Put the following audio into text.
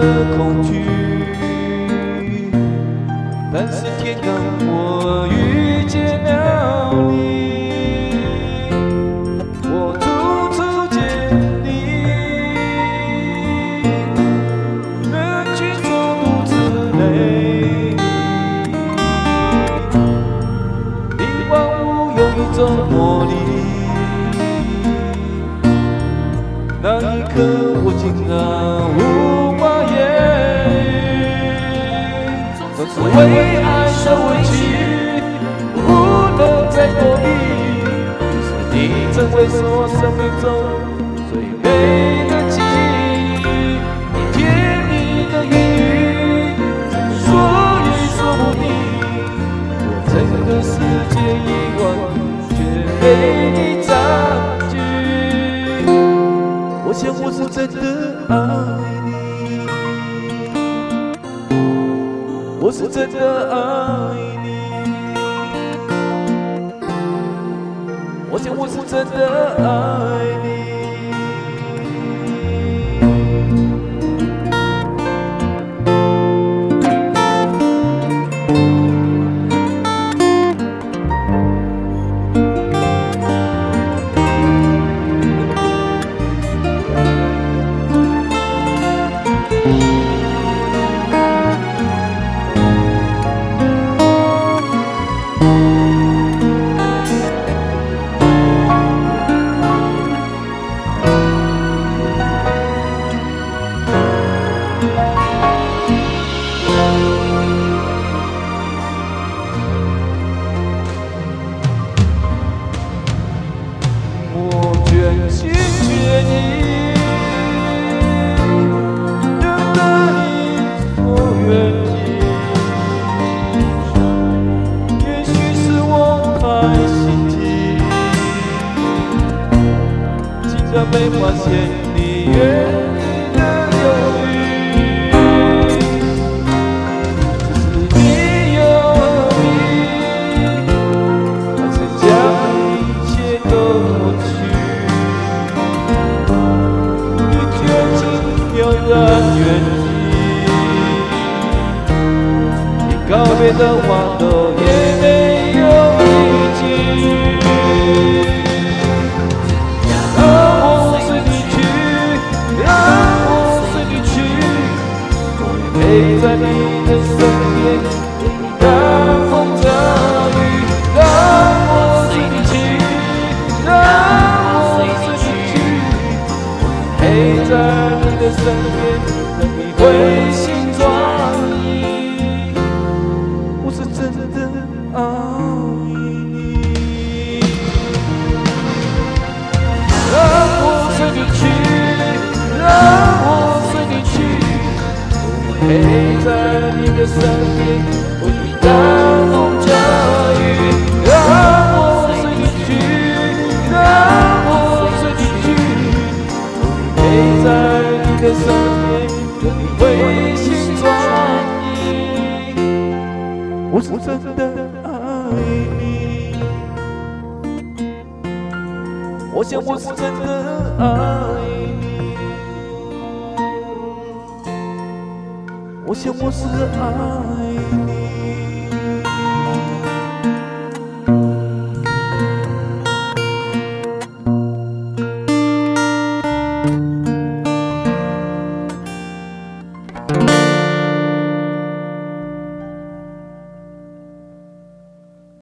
的恐惧，但是天刚我遇见了你，我处处见你，人群中独自泪，你万物有一种魔力。为爱受委屈，不能再躲避。是你成为我生命中最美的记忆。你甜蜜的言语，说也说不定。我整个世界遗忘，却被你占据。我想我是真的爱你，我是真的爱你，我想我是真的爱你。我全心全意认得你我愿意，也许是我太心急，竟然被发现你告别的话都也没有一句。随你去，让我随你去。我陪在你的身边，不必大风遮雨，让我随你去，让我随你去，我陪在你的身边，等你回心转意。我是真的爱你，我想我是真的爱你。我想我是爱你。